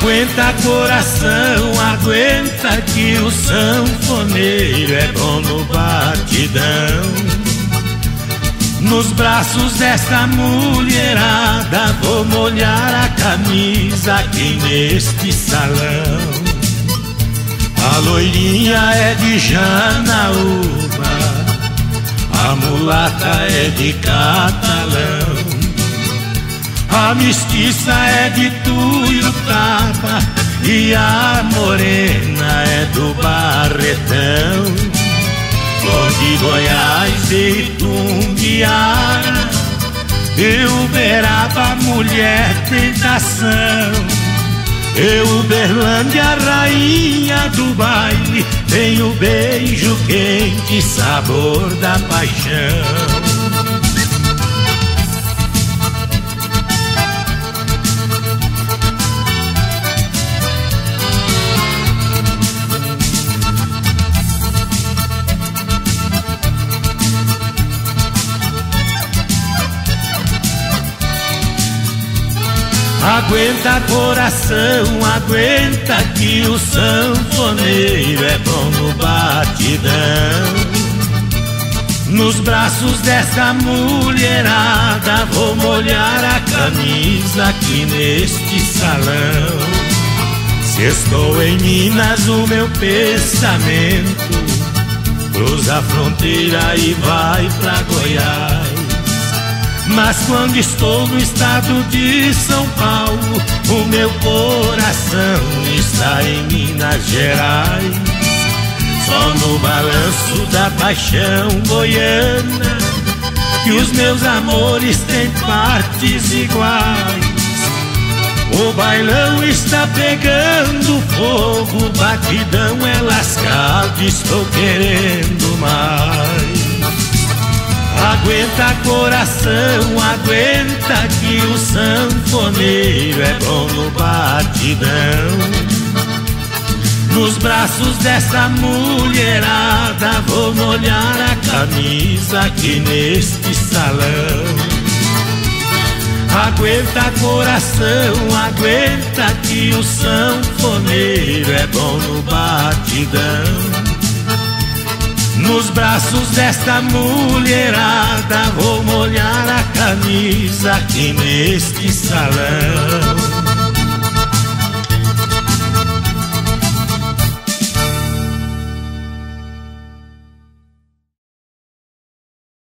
Aguenta coração, aguenta que o sanfoneiro é bom no batidão. Nos braços desta mulherada vou molhar a camisa aqui neste salão. A loirinha é de Janaúba, a mulata é de Catalão. A mestiça é de Tuiutaba e a morena é do Barretão. Sou de Goiás e Tumbiara, eu Uberaba, mulher tentação. Eu, Uberlândia, rainha do baile, tenho beijo quente, sabor da paixão. Aguenta coração, aguenta que o sanfoneiro é bom no batidão. Nos braços dessa mulherada vou molhar a camisa aqui neste salão. Se estou em Minas, o meu pensamento cruza a fronteira e vai pra Goiás. Mas quando estou no estado de São Paulo, o meu coração está em Minas Gerais. Só no balanço da paixão goiana que os meus amores têm partes iguais. O bailão está pegando fogo, batidão é lascado, estou querendo mais. Aguenta coração, aguenta que o sanfoneiro é bom no batidão. Nos braços dessa mulherada vou molhar a camisa aqui neste salão. Aguenta coração, aguenta que o sanfoneiro é bom no batidão. Nos braços desta mulherada vou molhar a camisa aqui neste salão.